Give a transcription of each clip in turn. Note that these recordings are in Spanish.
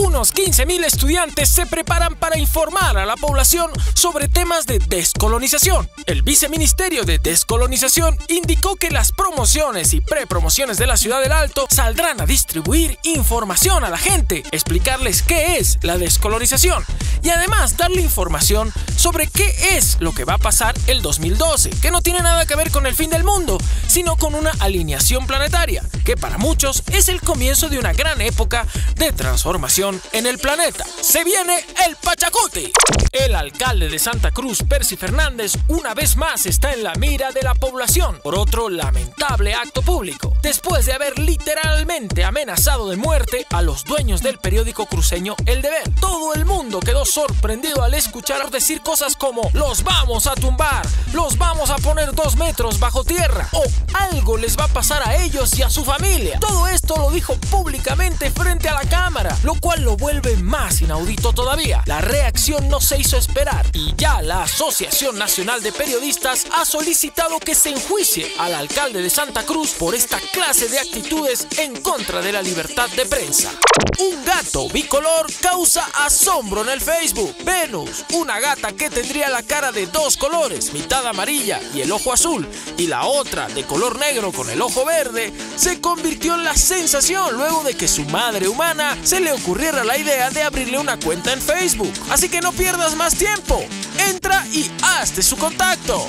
Unos 15.000 estudiantes se preparan para informar a la población sobre temas de descolonización. El viceministerio de Descolonización indicó que las promociones y prepromociones de la ciudad del Alto saldrán a distribuir información a la gente, explicarles qué es la descolonización y además darle información sobre qué es lo que va a pasar el 2012, que no tiene nada que ver con el fin del mundo, sino con una alineación planetaria, que para muchos es el comienzo de una gran época de transformación en el planeta. Se viene el Pachacuti. El alcalde de Santa Cruz, Percy Fernández, una vez más está en la mira de la población por otro lamentable acto público, después de haber literalmente amenazado de muerte a los dueños del periódico cruceño El Deber. Todo el mundo quedó sorprendido al escuchar decir cosas como los vamos a tumbar, los vamos poner dos metros bajo tierra o algo les va a pasar a ellos y a su familia. Todo esto lo dijo públicamente frente a la cámara, lo cual lo vuelve más inaudito todavía. La reacción no se hizo esperar y ya la Asociación Nacional de Periodistas ha solicitado que se enjuicie al alcalde de Santa Cruz por esta clase de actitudes en contra de la libertad de prensa. Un gato bicolor causa asombro en el Facebook. Venus, una gata que tendría la cara de dos colores, mitad amarilla y el ojo azul, y la otra de color negro con el ojo verde, se convirtió en la sensación luego de que su madre humana se le ocurriera la idea de abrirle una cuenta en Facebook. Así que no pierdas más tiempo. Entra y hazte su contacto.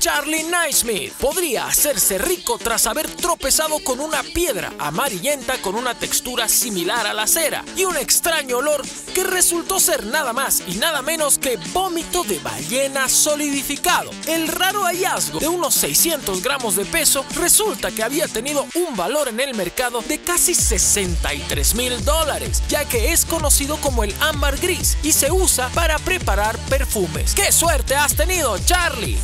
Charlie Naismith podría hacerse rico tras haber tropezado con una piedra amarillenta con una textura similar a la cera y un extraño olor que resultó ser nada más y nada menos que vómito de ballena solidificado. El raro hallazgo de unos 600 gramos de peso resulta que había tenido un valor en el mercado de casi 63 mil dólares, ya que es conocido como el ámbar gris y se usa para preparar perfumes. ¡Qué suerte has tenido, Charlie!